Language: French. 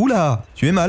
Oula, tu es mal.